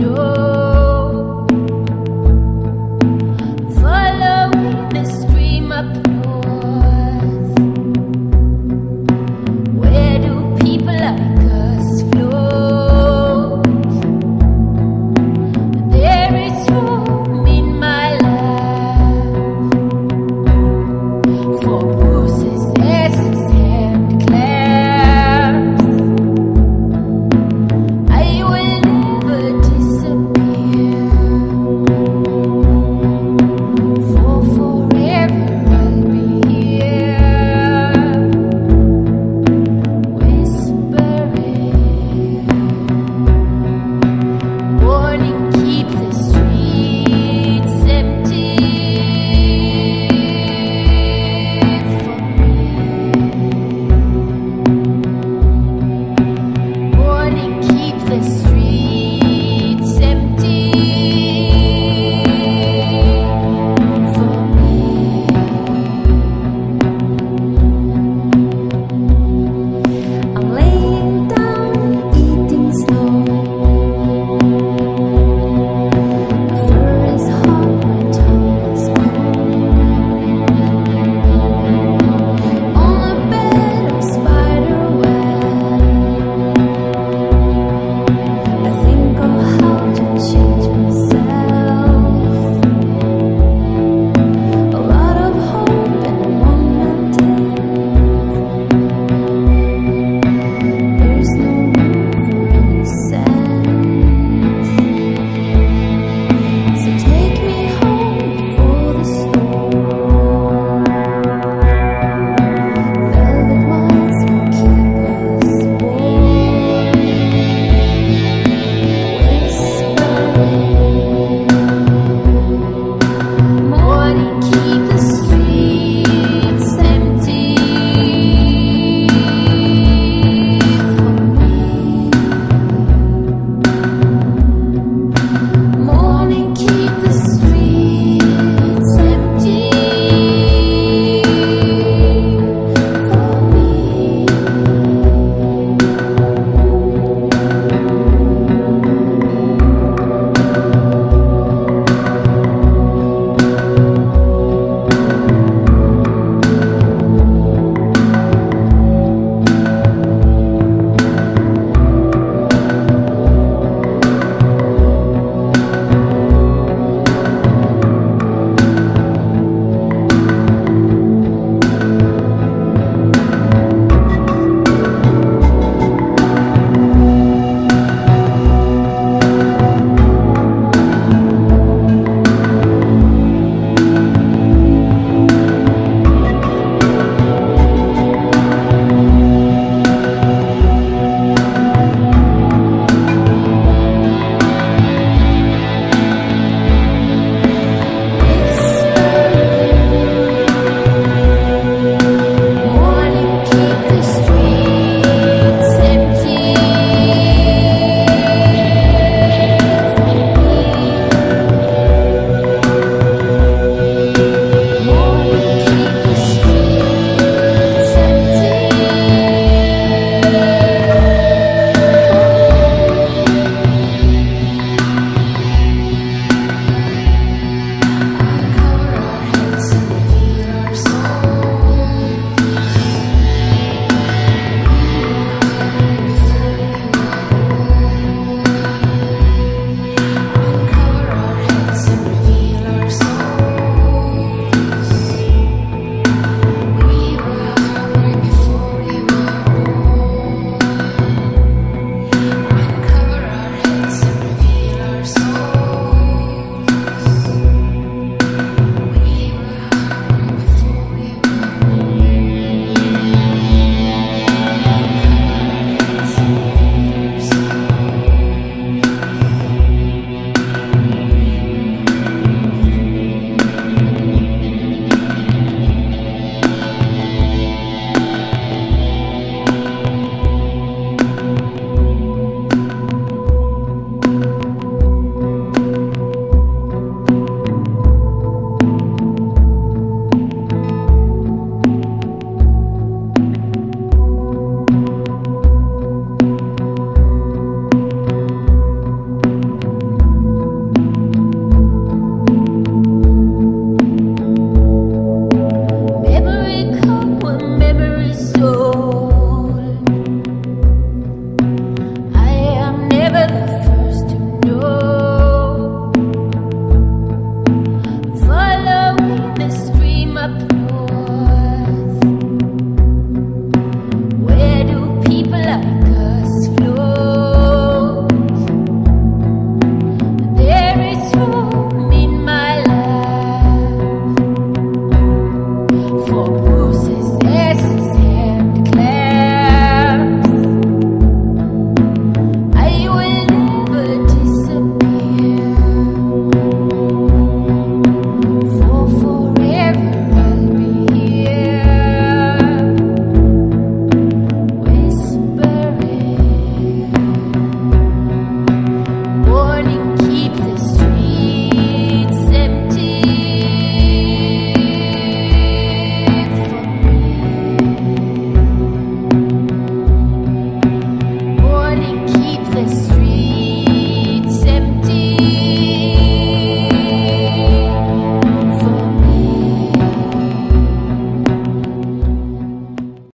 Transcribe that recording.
No.